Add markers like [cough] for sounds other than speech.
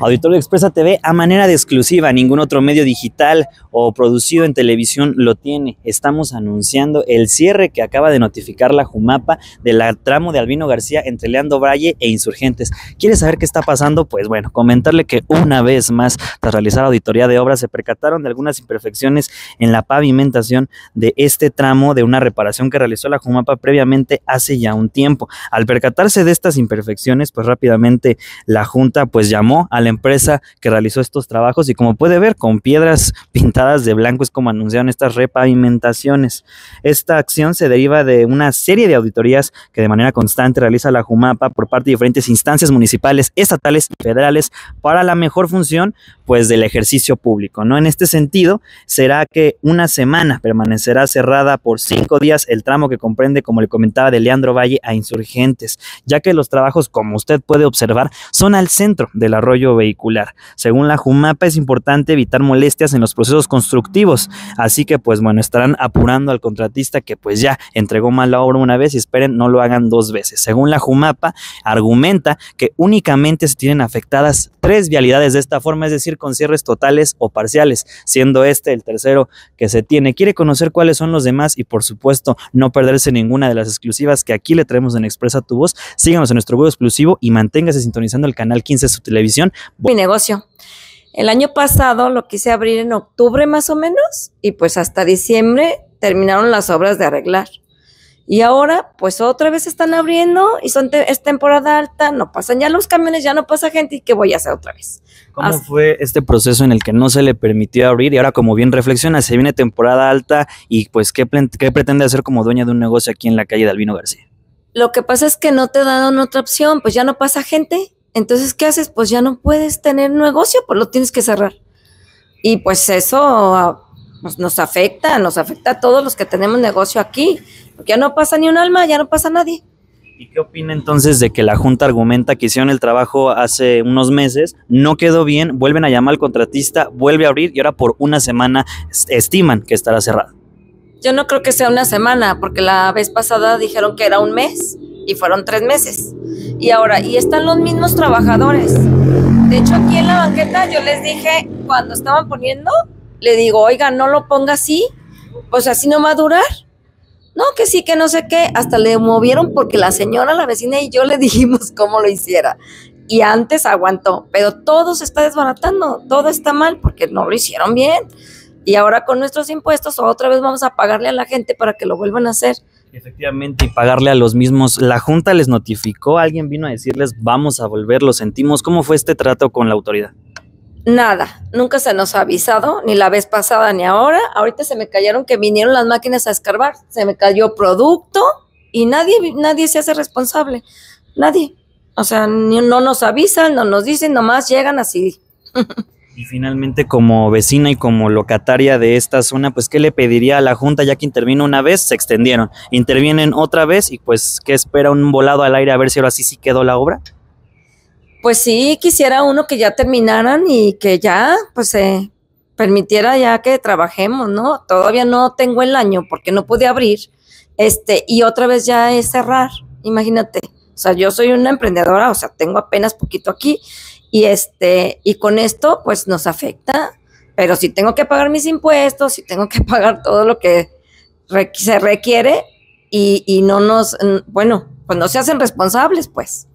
Auditorio Expresa TV a manera de exclusiva, ningún otro medio digital o producido en televisión lo tiene. Estamos anunciando el cierre que acaba de notificar la Jumapa del tramo de Albino García entre Leandro Valle e Insurgentes. ¿Quieres saber qué está pasando? Pues bueno, comentarle que una vez más, tras realizar auditoría de obras, se percataron de algunas imperfecciones en la pavimentación de este tramo de una reparación que realizó la Jumapa previamente hace ya un tiempo. Al percatarse de estas imperfecciones, pues rápidamente la Junta pues llamó a la empresa que realizó estos trabajos y como puede ver con piedras [laughs] pintadas de blanco es como anunciaron estas repavimentaciones. Esta acción se deriva de una serie de auditorías que de manera constante realiza la Jumapa por parte de diferentes instancias municipales, estatales y federales para la mejor función pues del ejercicio público, ¿no? En este sentido, será que una semana permanecerá cerrada por cinco días el tramo que comprende, como le comentaba, de Leandro Valle a Insurgentes, ya que los trabajos, como usted puede observar, son al centro del arroyo vehicular. Según la Jumapa es importante evitar molestias en los procesos constructivos, así que pues bueno, estarán apurando al contratista que pues ya entregó mal la obra una vez y esperen no lo hagan dos veces. Según la Jumapa, argumenta que únicamente se tienen afectadas tres vialidades de esta forma, es decir, con cierres totales o parciales, siendo este el tercero que se tiene. Quiere conocer cuáles son los demás y por supuesto no perderse ninguna de las exclusivas que aquí le traemos en Expresa Tu Voz. Síganos en nuestro web exclusivo y manténgase sintonizando el canal 15 de su televisión mi negocio. El año pasado lo quise abrir en octubre más o menos y pues hasta diciembre terminaron las obras de arreglar. Y ahora pues otra vez están abriendo y son es temporada alta, no pasan ya los camiones, ya no pasa gente y qué voy a hacer otra vez. ¿Cómo fue este proceso en el que no se le permitió abrir y ahora como bien reflexiona, se viene temporada alta y pues qué, qué pretende hacer como dueña de un negocio aquí en la calle de Albino García? Lo que pasa es que no te dan otra opción, pues ya no pasa gente entonces, ¿qué haces? Pues ya no puedes tener negocio, pues lo tienes que cerrar. Y pues eso ah, pues nos afecta, nos afecta a todos los que tenemos negocio aquí, porque ya no pasa ni un alma, ya no pasa nadie. ¿Y qué opina entonces de que la Junta argumenta que hicieron el trabajo hace unos meses, no quedó bien, vuelven a llamar al contratista, vuelve a abrir y ahora por una semana estiman que estará cerrado? Yo no creo que sea una semana, porque la vez pasada dijeron que era un mes y fueron tres meses. Y ahora, y están los mismos trabajadores. De hecho, aquí en la banqueta yo les dije, cuando estaban poniendo, le digo, oiga, no lo ponga así, pues así no va a durar. No, que sí, que no sé qué. Hasta le movieron porque la señora, la vecina y yo le [laughs] dijimos cómo lo hiciera. Y antes aguantó, pero todo se está desbaratando, todo está mal porque no lo hicieron bien. Y ahora con nuestros impuestos otra vez vamos a pagarle a la gente para que lo vuelvan a hacer. Efectivamente, y pagarle a los mismos. La Junta les notificó, alguien vino a decirles, vamos a volver, lo sentimos. ¿Cómo fue este trato con la autoridad? Nada, nunca se nos ha avisado, ni la vez pasada ni ahora. Ahorita se me cayeron que vinieron las máquinas a escarbar, se me cayó producto y nadie, nadie se hace responsable, nadie. O sea, no nos avisan, no nos dicen, nomás llegan así. [laughs] Y finalmente, como vecina y como locataria de esta zona, pues, ¿qué le pediría a la Junta ya que intervino una vez? Se extendieron. Intervienen otra vez y pues, ¿qué espera un volado al aire a ver si ahora sí sí quedó la obra? Pues sí, quisiera uno que ya terminaran y que ya, pues, se permitiera ya que trabajemos, ¿no? Todavía no tengo el año porque no pude abrir, este, y otra vez ya es cerrar, imagínate. O sea, yo soy una emprendedora, o sea, tengo apenas poquito aquí y este, y con esto, pues nos afecta. Pero si tengo que pagar mis impuestos, si tengo que [laughs] pagar todo lo que se requiere y, y no nos, bueno, pues no se hacen responsables, pues.